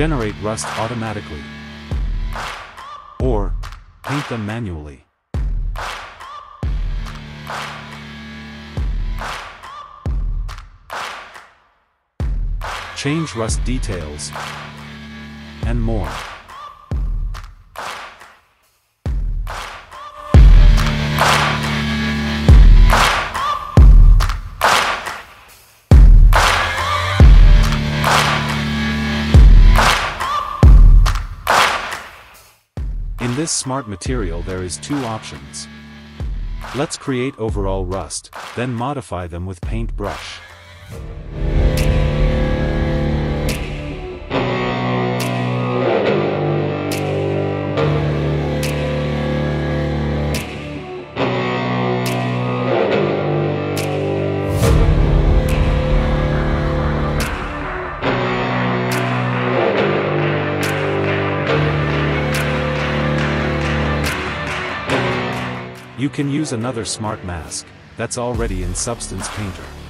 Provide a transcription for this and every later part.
Generate rust automatically. Or, paint them manually. Change rust details. And more. This smart material there is two options. Let's create overall rust, then modify them with paintbrush. You can use another smart mask, that's already in Substance Painter.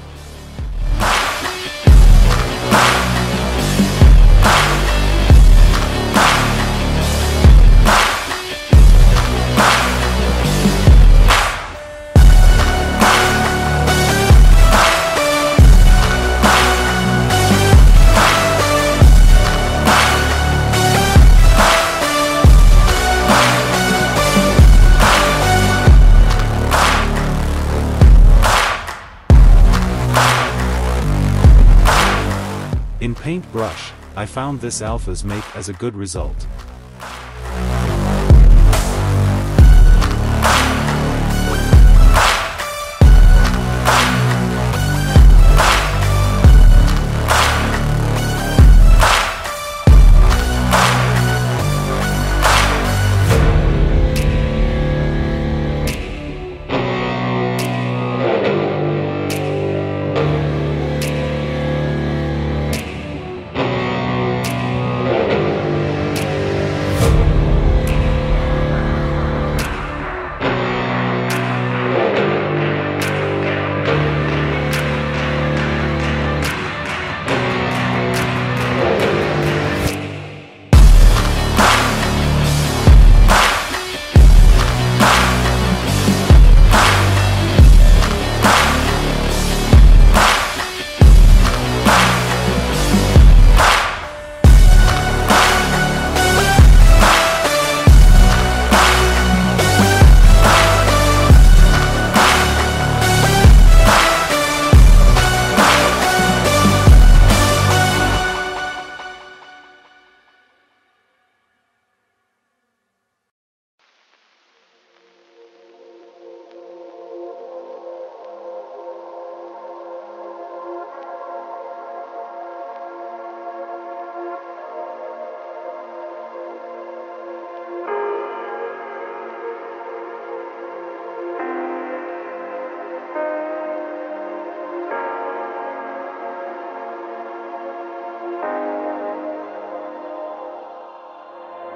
In Paintbrush, I found this alphas make as a good result.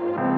You